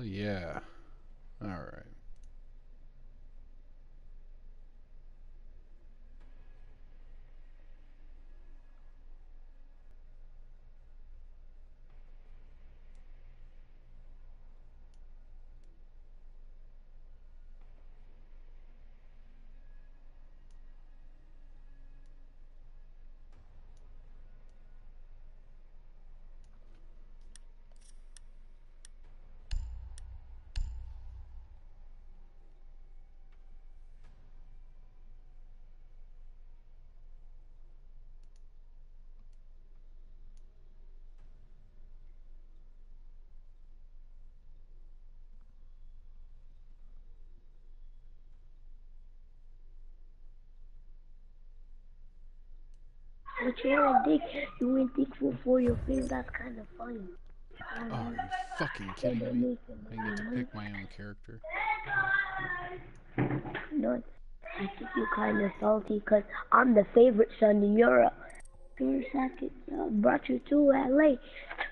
Oh, yeah. All right. But you want a dick, you want dick for, for your face, that's kind of funny. Oh, are you fucking kidding me? I get to pick my own character. No, I think you're kind of salty because I'm the favorite son in Europe. A second, I brought you to LA.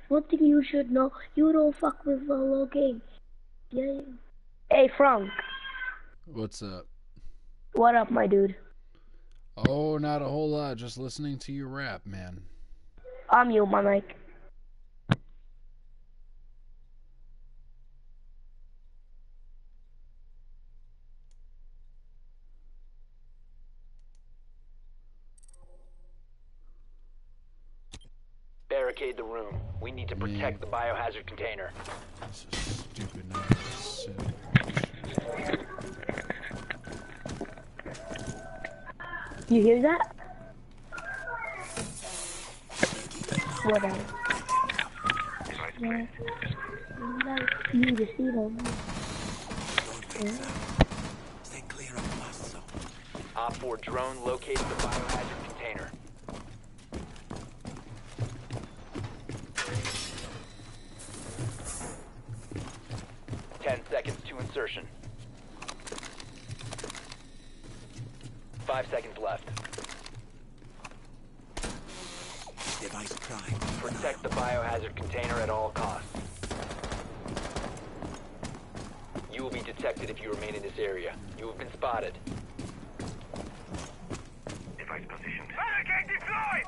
One thing you should know, you don't fuck with Volo Gang. Yeah. Hey, Frank. What's up? What up, my dude? Oh, not a whole lot. Just listening to your rap, man. I'm you, my mic. Barricade the room. We need to protect the biohazard container. This is stupid. Shit. You hear that? Whatever. Yeah. You just see them. Stay clear of zone. Op 4 drone located the biohazard container. Ten seconds to insertion. Five seconds left. Device prime. Protect the biohazard container at all costs. You will be detected if you remain in this area. You have been spotted. Device positioned. Barricade deployed!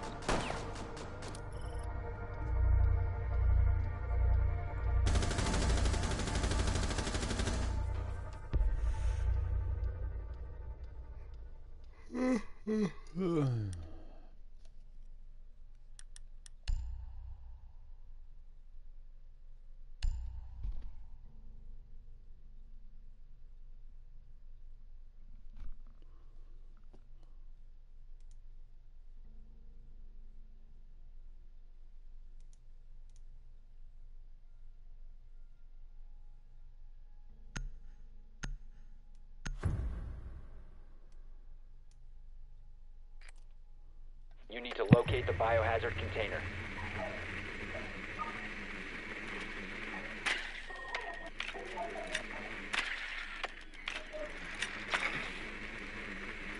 You need to locate the biohazard container.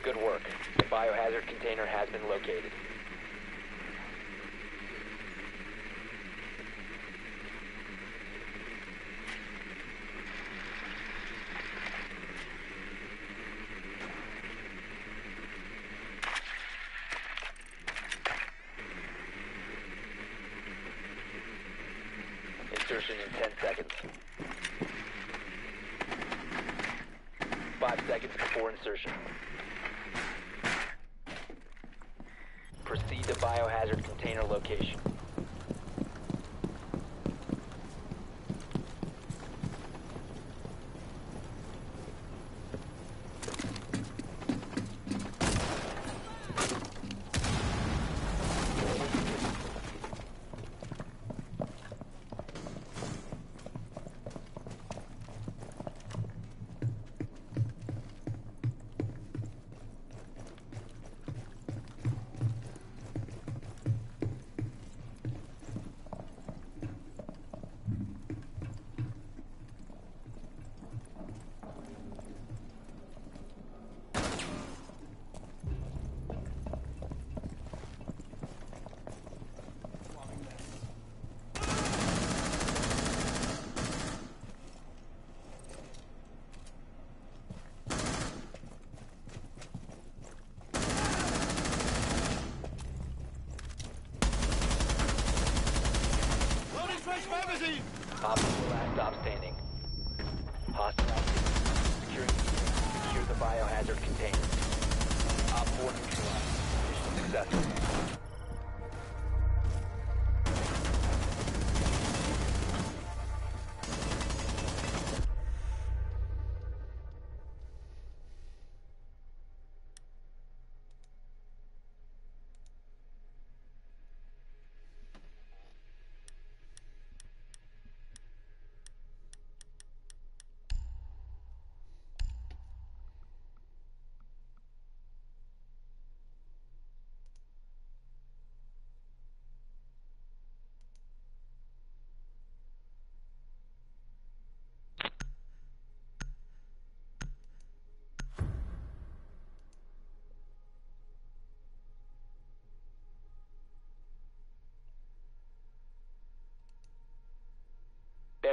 Good work. The biohazard container has been located. Insertion in 10 seconds. Five seconds before insertion. Proceed to biohazard container location.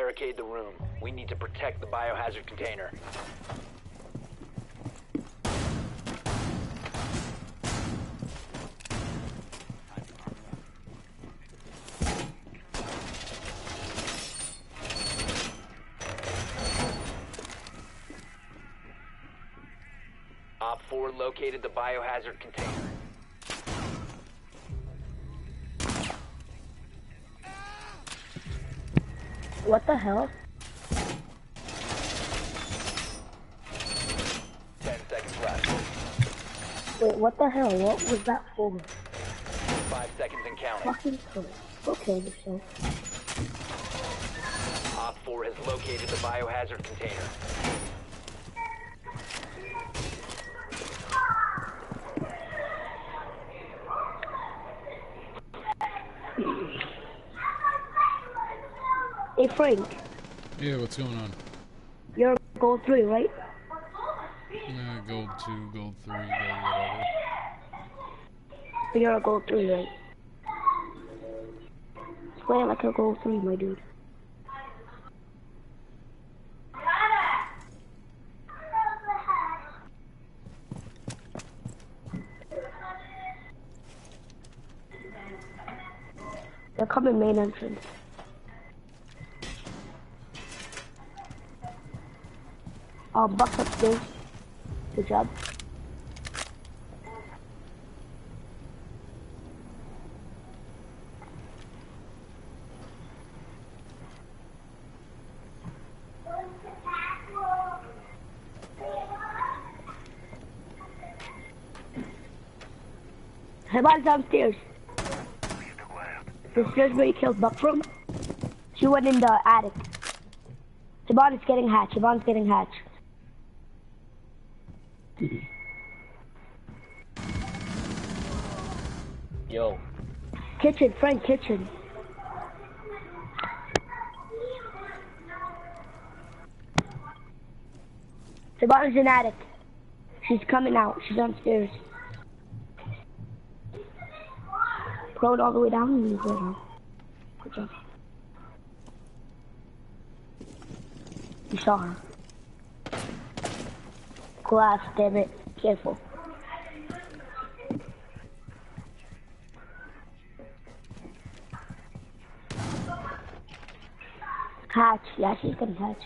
Barricade the room. We need to protect the biohazard container. Op 4 located the biohazard container. What the hell? 10 seconds left. Wait, what the hell? What was that for? 5 seconds and counting. Fucking cool. Okay, show. Op 4 has located the biohazard container. Hey Frank, Yeah, what's going on? you're gold three, right? Uh, gold 2, gold 3, gold whatever. You're a gold three, right? Play like a gold three, my dude. They're coming main entrance. Um, Buck's upstairs. Good job. Heban's downstairs. The stairs where you killed Buck from. She went in the attic. Siobhan is getting hatched. Siobhan's getting hatched. Yo. Kitchen, Frank, kitchen. The bottom's an attic. She's coming out. She's downstairs. Crawled all the way down you down. Good job. You saw her. Glass, damn it. Careful. Hatch. Yeah, she's gonna hatch.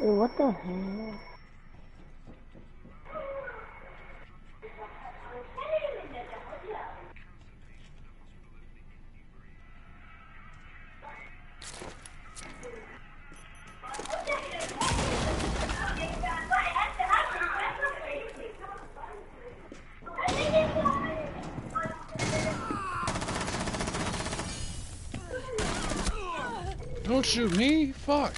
What the hell? Don't shoot me! Fuck!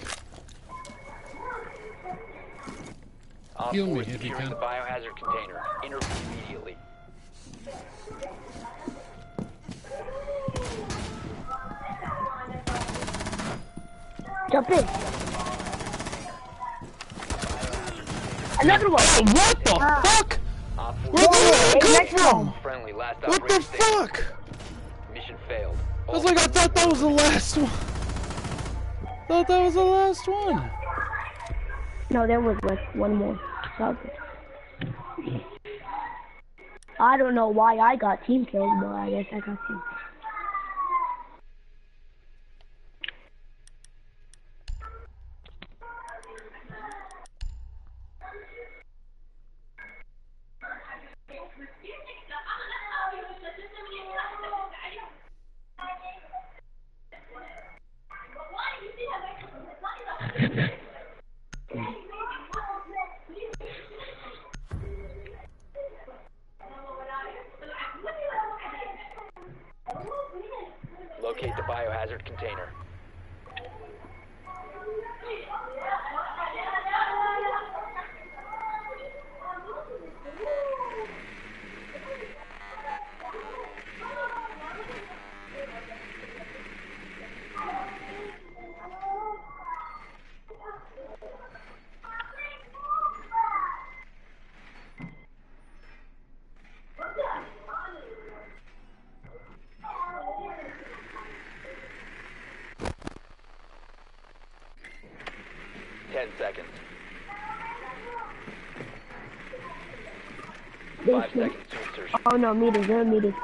Op Heal 4 me is if you securing can. the biohazard container. Intervene immediately. Jump in. Another one. What the Ah. fuck? Op 4 Where the hell did it next come from? friendly. Last What the fuck? Mission failed. I was like, I thought that was the last one. Thought that was the last one. No, there was like one more. I don't know why I got team killed, but I guess I got team. Locate the biohazard container. Ten seconds. Five Basement. seconds to insertion. Oh no, meters, meters.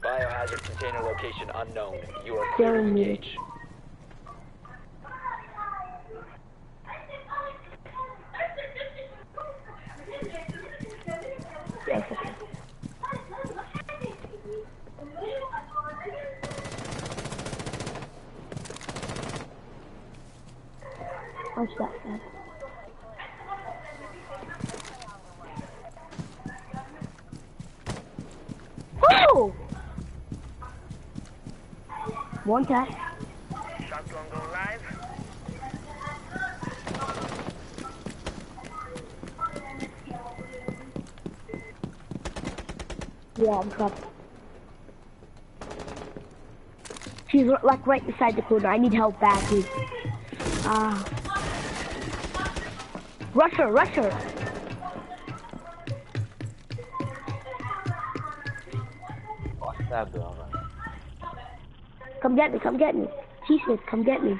Biohazard container location unknown. You are clear to engage. Yes, okay. Watch that, man. Oh! One tap. Shotgun go live. Yeah, I'm cuffed. She's like right beside the corner. I need help back, dude. Ah. Rush her, rush her. Come get me, come get me. T-Smith, come get me.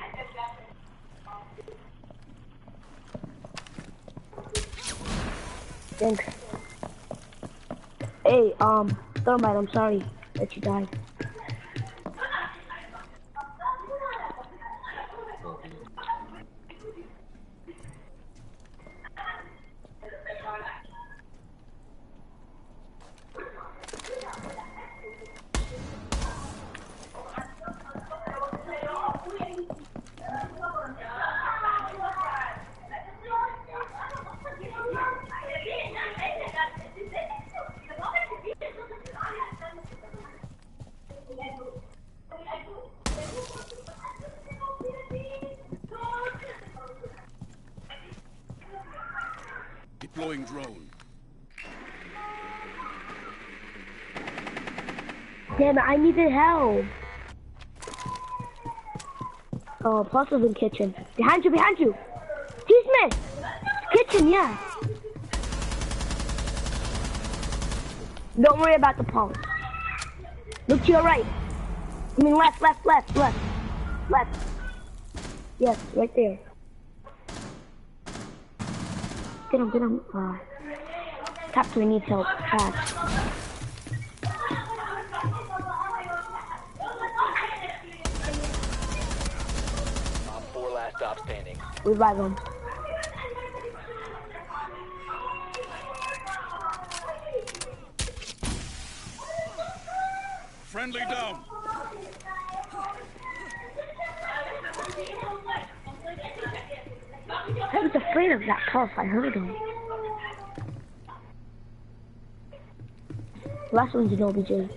Thanks. Hey, um, Thermite, I'm sorry that you died. Deploying drone. Damn it, I needed help. Oh, Pulse's in kitchen. Behind you, behind you. T-Smith! Kitchen, yeah. Don't worry about the pulse. Look to your right. I mean left, left, left, left. Left. Yes, right there. Get him, get him. Uh, Captain needs help. Fast. Stop standing. Revive him. Friendly down. I was afraid of that pulse. I heard him. Last one's an OBJ.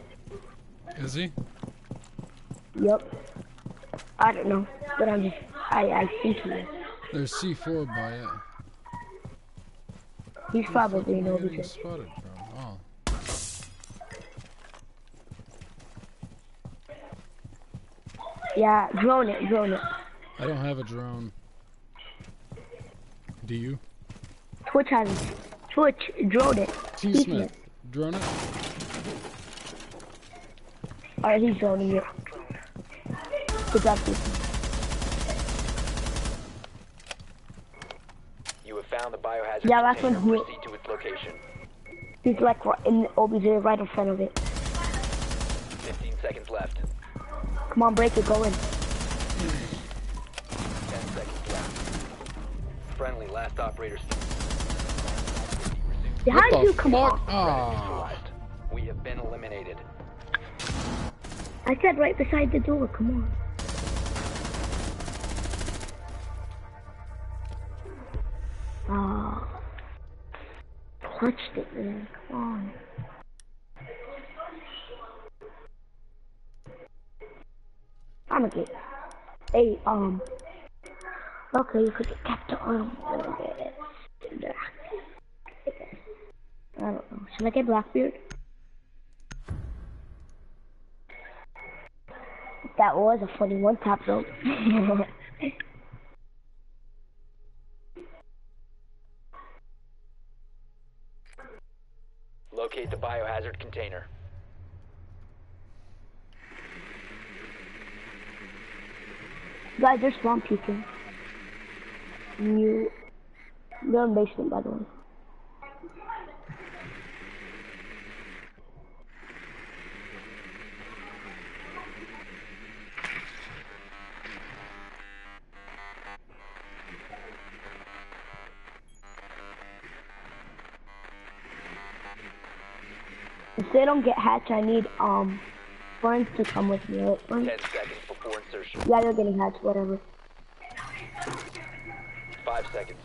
Is he? Yup. I don't know, but I'm just, I, I think he is. There's C4 by it. He's probably You're getting spotted, bro. Oh. Yeah, drone it, drone it. I don't have a drone. Do you? Twitch has it. Twitch, drone it. T He's Smith. Drone it? Alright, he's droning it. Good job, T-Smith. You have found Yeah, that's container. when he- to its location. He's like right in the OBJ right in front of it. 15 seconds left. Come on, break it, go in. 10 seconds left. Friendly last operator Behind you, come fuck? on. Neutralized. We have been eliminated. I said right beside the door, come on. Ah. Clutched it, man. Come on. I'm gonna get. Hey, um. Okay, you could get kept on. I don't know. Should I get Blackbeard? That was a funny one tap though. Locate the biohazard container. Guys, there's spawn peeking. You. They're in basement, by the way. If they don't get hatch, I need um friends to come with me. Right? 10 seconds before insertion. Yeah, they're getting hatch, whatever. 5 seconds.